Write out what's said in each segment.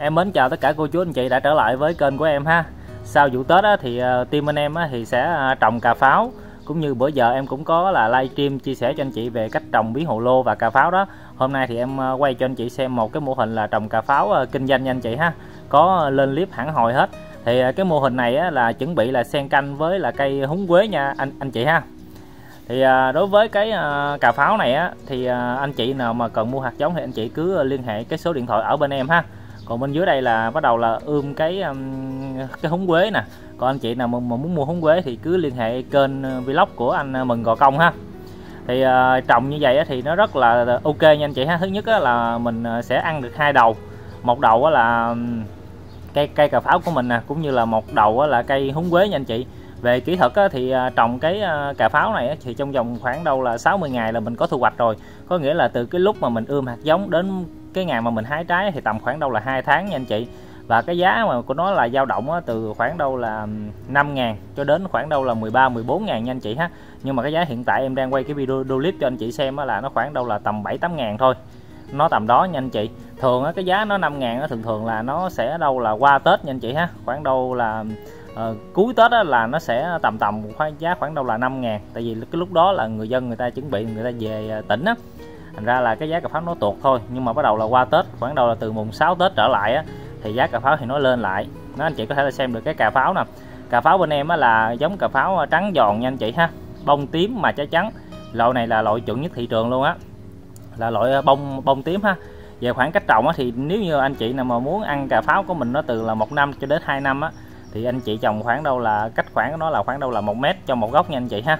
Em mến chào tất cả cô chú anh chị đã trở lại với kênh của em ha. Sau vụ Tết á, thì ờ, team anh em á, thì sẽ à, trồng cà pháo cũng như bữa giờ em cũng có là livestream chia sẻ cho anh chị về cách trồng bí hồ lô và cà pháo đó. Hôm nay thì em ờ, quay cho anh chị xem một cái mô hình là trồng cà pháo ờ, kinh doanh nha anh chị ha. Có lên clip hẳn hồi hết. Thì cái mô hình này á, là chuẩn bị là xen canh với là cây húng quế nha anh anh chị ha thì đối với cái cà pháo này á thì anh chị nào mà cần mua hạt giống thì anh chị cứ liên hệ cái số điện thoại ở bên em ha còn bên dưới đây là bắt đầu là ươm cái um, cái húng quế nè. Còn anh chị nào mà, mà muốn mua húng quế thì cứ liên hệ kênh ờ, vlog của anh ờ, mừng gò công ha. Thì uh, trồng như vậy thì nó rất là ok nha anh chị ha. Thứ nhất là mình sẽ ăn được hai đầu. Một đầu là cây cây cà pháo của mình nè cũng như là một đầu là cây húng quế nha anh chị. Về kỹ thuật thì trồng cái cà pháo này thì trong vòng khoảng đâu là 60 ngày là mình có thu hoạch rồi. Có nghĩa là từ cái lúc mà mình ươm hạt giống đến cái ngày mà mình hái trái thì tầm khoảng đâu là hai tháng nha anh chị. Và cái giá mà của nó là dao động từ khoảng đâu là 5 ngàn cho đến khoảng đâu là 13 14 ngàn nha anh chị ha. Nhưng mà cái giá hiện tại em đang quay cái video clip cho anh chị xem là nó khoảng đâu là tầm 7 8 ngàn thôi. Nó tầm đó nha anh chị. Thường cái giá nó 5 ngàn thường thường là nó sẽ đâu là qua Tết nha anh chị ha. Khoảng đâu là uh, cuối Tết là nó sẽ tầm tầm khoảng giá khoảng đâu là 5 ngàn. Tại vì cái lúc đó là người dân người ta chuẩn bị người ta về ờ, tỉnh á thành ra là cái giá cà pháo nó tuột thôi, nhưng mà bắt đầu là qua Tết, khoảng đầu là từ mùng 6 Tết trở lại á, thì giá cà pháo thì nó lên lại. Nó anh chị có thể là xem được cái cà pháo nè. Cà pháo bên em á là giống cà pháo ờ, trắng giòn nha anh chị ha, bông tím mà trái trắng. Loại này là loại chuẩn nhất thị trường luôn á, là loại ờ, bông bông tím ha. Về khoảng cách trồng á thì nếu như anh chị nào mà muốn ăn cà pháo của mình nó từ là một năm cho đến 2 năm á, thì anh chị trồng khoảng đâu là, cách khoảng của nó là khoảng đâu là một mét cho một gốc nha anh chị ha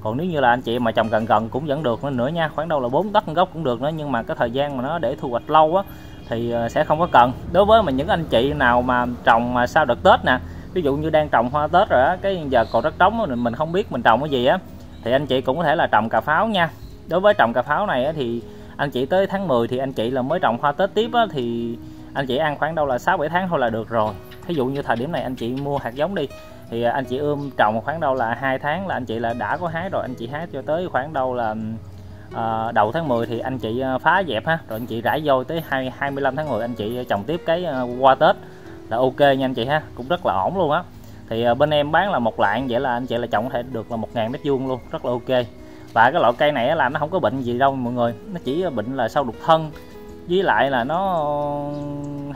còn nếu như là anh chị mà trồng gần gần cũng vẫn được nữa nha khoảng đâu là 4 tấc gốc cũng được nữa nhưng mà cái thời gian mà nó để thu hoạch lâu á thì ờ, sẽ không có cần. Đối với mà những anh chị nào mà trồng mà sau đợt Tết nè ví dụ như đang trồng hoa Tết rồi á cái giờ còn đất trống mình không biết mình trồng cái gì á thì anh chị cũng có thể là trồng cà pháo nha. Đối với trồng cà pháo này á, thì anh chị tới tháng 10 thì anh chị là mới trồng hoa Tết tiếp á, thì anh chị ăn khoảng đâu là 6 7 tháng thôi là được rồi. Ví dụ như thời điểm này anh chị mua hạt giống đi thì à, anh chị ươm trồng khoảng đâu là hai tháng là anh chị là đã có hái rồi. Anh chị hái cho tới khoảng đâu là à, đầu tháng 10 thì anh chị à, phá dẹp ha. Rồi anh chị rải vô tới 20, 25 tháng 10 anh chị trồng tiếp cái à, qua Tết là ok nha anh chị ha. Cũng rất là ổn luôn á. Thì bên em bán là một lạng vậy là anh chị là trồng có thể được là một ngàn mét vuông luôn rất là ok. Và cái loại cây này là nó không có bệnh gì đâu mọi người nó chỉ bệnh là sâu đục thân. Với lại là nó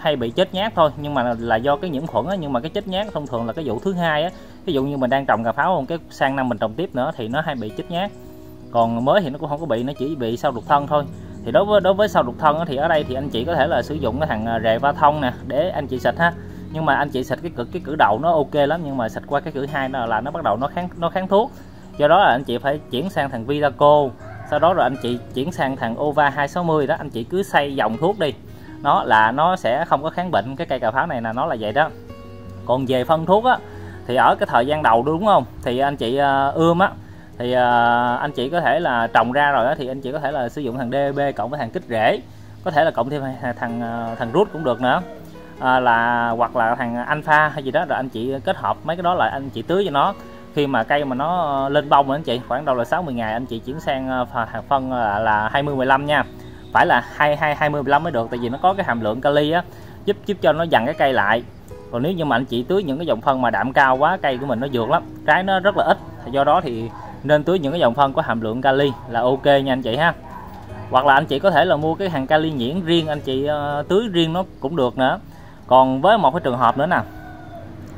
hay bị chết nhát thôi. Nhưng mà là do cái nhiễm khuẩn á nhưng mà cái chết nhát thông thường là cái vụ thứ hai á. Ví dụ như mình đang trồng cà pháo không cái sang năm mình trồng tiếp nữa thì nó hay bị chết nhát. Còn mới thì nó cũng không có bị nó chỉ bị sau đục thân thôi. Thì đối với đối với sau đục thân á, thì ở đây thì anh chị có thể là sử dụng cái thằng à, rề va thông nè để anh chị xịt ha. Nhưng mà anh chị xịt cái cử cái cử đầu nó ok lắm nhưng mà xịt qua cái cử hai nó là nó bắt đầu nó kháng nó kháng thuốc. Do đó là anh chị phải chuyển sang thằng Vitaco sau đó rồi anh chị chuyển sang thằng Ova 260 đó anh chị cứ xay dòng thuốc đi nó là nó sẽ không có kháng bệnh cái cây cà pháo này là nó là vậy đó. Còn về phân thuốc á thì ở cái thời gian đầu đúng không? Thì anh chị uh, ươm á thì uh, anh chị có thể là trồng ra rồi á thì anh chị có thể là sử dụng thằng DB cộng với thằng kích rễ. Có thể là cộng thêm thằng ờ, thằng rút cũng được nữa. À, là hoặc là thằng alpha hay gì đó rồi anh chị kết hợp mấy cái đó lại anh chị tưới cho nó. Khi mà cây mà nó lên bông rồi anh chị khoảng đâu là 60 ngày anh chị chuyển sang hạt phân là, là 20 15 nha phải là 22 20 15 mới được tại vì nó có cái hàm lượng kali á giúp giúp cho nó dằn cái cây lại. Còn nếu như mà anh chị tưới những cái dòng phân mà đạm cao quá cây của mình nó dược lắm trái nó rất là ít do đó thì nên tưới những cái dòng phân có hàm lượng kali là ok nha anh chị ha. Hoặc là anh chị có thể là mua cái hàng kali nhuyễn riêng anh chị uh, tưới riêng nó cũng được nữa. Còn với một cái trường hợp nữa nè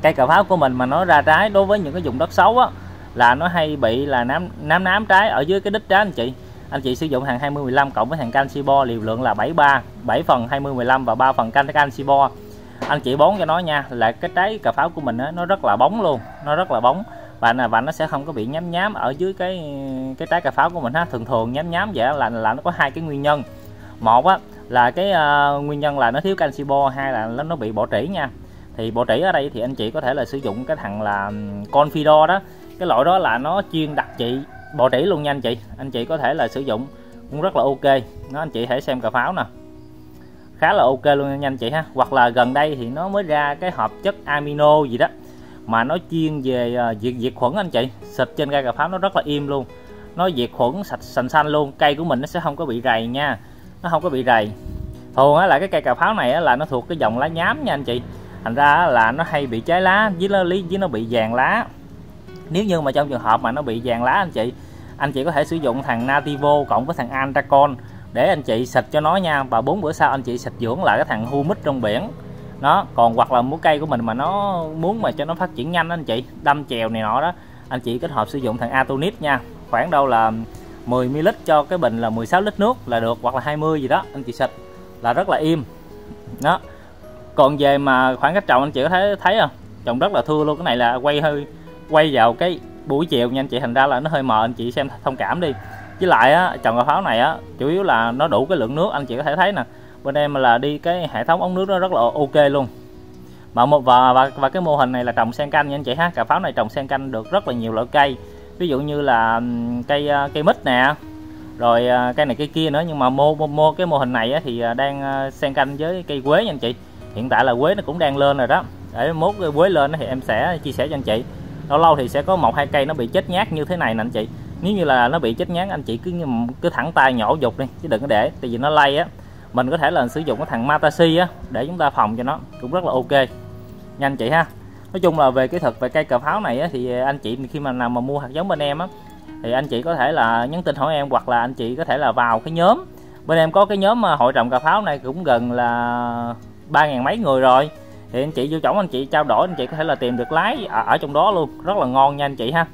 cây cà pháo của mình mà nó ra trái đối với những cái vùng đất xấu á là nó hay bị là nám nám nám trái ở dưới cái đít trái anh chị anh chị sử dụng hàng 2015 cộng với hàng canxi bo liều lượng là 73 7 phần 2015 và 3 phần canxi bo. Anh chị bón cho nó nha là cái trái cà pháo của mình đó, nó rất là bóng luôn nó rất là bóng. Và à, và nó sẽ không có bị nhám nhám ở dưới cái cái trái cà pháo của mình ha. Thường thường nhám nhám vậy là là nó có hai cái nguyên nhân. Một á là cái uh, nguyên nhân là nó thiếu canxi bo hai là nó nó bị bỏ trĩ nha. Thì bộ trĩ ở đây thì anh chị có thể là sử dụng cái thằng là confido đó. Cái loại đó là nó chuyên đặc trị bộ trĩ luôn nha anh chị. Anh chị có thể là sử dụng cũng rất là ok. Nó anh chị hãy xem cà pháo nè. Khá là ok luôn nha anh chị ha. Hoặc là gần đây thì nó mới ra cái hợp chất amino gì đó mà nó chuyên về uh, diệt diệt khuẩn anh chị. Xịt trên cây cà pháo nó rất là im luôn. Nó diệt khuẩn sạch sành xanh luôn. Cây của mình nó sẽ không có bị rầy nha. Nó không có bị rầy. Thường á là cái cây cà pháo này á là nó thuộc cái dòng lá nhám nha anh chị. Thành ra là nó hay bị cháy lá với nó lý với nó bị vàng lá nếu như mà trong trường hợp mà nó bị vàng lá, anh chị anh chị có thể sử dụng thằng Nativo cộng với thằng Antracon để anh chị xịt cho nó nha. Và bốn bữa sau anh chị xịt dưỡng lại cái thằng humic trong biển. Nó, còn hoặc là muối cây của mình mà nó muốn mà cho nó phát triển nhanh anh chị, đâm chèo này nọ đó, anh chị kết hợp sử dụng thằng Atonit nha. Khoảng đâu là 10 ml cho cái bình là 16 lít nước là được, hoặc là 20 gì đó, anh chị xịt là rất là im. Đó. Còn về mà khoảng cách trồng, anh chị có thấy thấy không? Trồng rất là thưa luôn, cái này là quay hơi quay vào cái buổi chiều nha anh chị. Thành ra là nó hơi mờ anh chị xem thông cảm đi. Với lại á trồng cà pháo này á chủ yếu là nó đủ cái lượng nước anh chị có thể thấy nè. Bên em là đi cái hệ thống ống nước nó rất là ok luôn. Mà một và, và và cái mô hình này là trồng sen canh nha anh chị ha. Cà pháo này trồng sen canh được rất là nhiều loại cây. Ví dụ như là cây ờ, cây mít nè rồi ờ, cây này cây kia nữa. Nhưng mà mô mô, mô cái mô hình này á, thì ờ, đang sen canh với cây quế nha anh chị. Hiện tại là quế nó cũng đang lên rồi đó. Để mốt quế lên thì em sẽ chia sẻ cho anh chị lâu lâu thì sẽ có một hai cây nó bị chết nhát như thế này nè anh chị. Nếu như là nó bị chết nhát anh chị cứ cứ thẳng tay nhổ dục đi chứ đừng có để tại vì nó lay á. Mình có thể là sử dụng cái thằng Matashi á để chúng ta phòng cho nó cũng rất là ok. Nhanh chị ha. Nói chung là về kỹ thuật về cây cà pháo này á, thì anh chị khi mà nào mà mua hạt giống bên em á thì anh chị có thể là nhắn tin hỏi em hoặc là anh chị có thể là vào cái nhóm. Bên em có cái nhóm mà hội trồng cà pháo này cũng gần là ba ngàn mấy người rồi thì anh chị vô chổng anh chị trao đổi anh chị có thể là tìm được lái ở, ở trong đó luôn. Rất là ngon nha anh chị ha.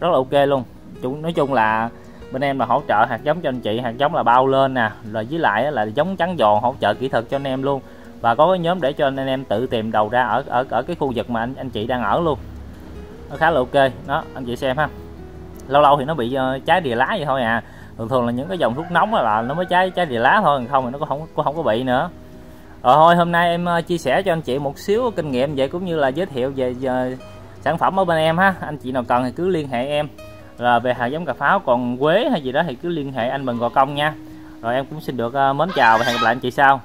Rất là ok luôn. Chúng nói chung là bên em là hỗ trợ hạt giống cho anh chị hạt giống là bao lên nè rồi với lại là giống trắng giòn hỗ trợ kỹ thuật cho anh em luôn. Và có cái nhóm để cho anh em tự tìm đầu ra ở ở ở cái khu vực mà anh anh chị đang ở luôn. Nó khá là ok. Đó anh chị xem ha. Lâu lâu thì nó bị uh, trái đìa lá vậy thôi à. Thường thường là những cái dòng thuốc nóng là nó mới trái trái đìa lá thôi không thì nó cũng không cũng không có bị nữa rồi thôi, hôm nay em ờ, chia sẻ cho anh chị một xíu kinh nghiệm vậy cũng như là giới thiệu về về sản phẩm ở bên em ha. Anh chị nào cần thì cứ liên hệ em. Là về hạt giống cà pháo còn quế hay gì đó thì cứ liên hệ anh Bần Gò Công nha. Rồi em cũng xin được mến chào và hẹn gặp lại anh chị sau.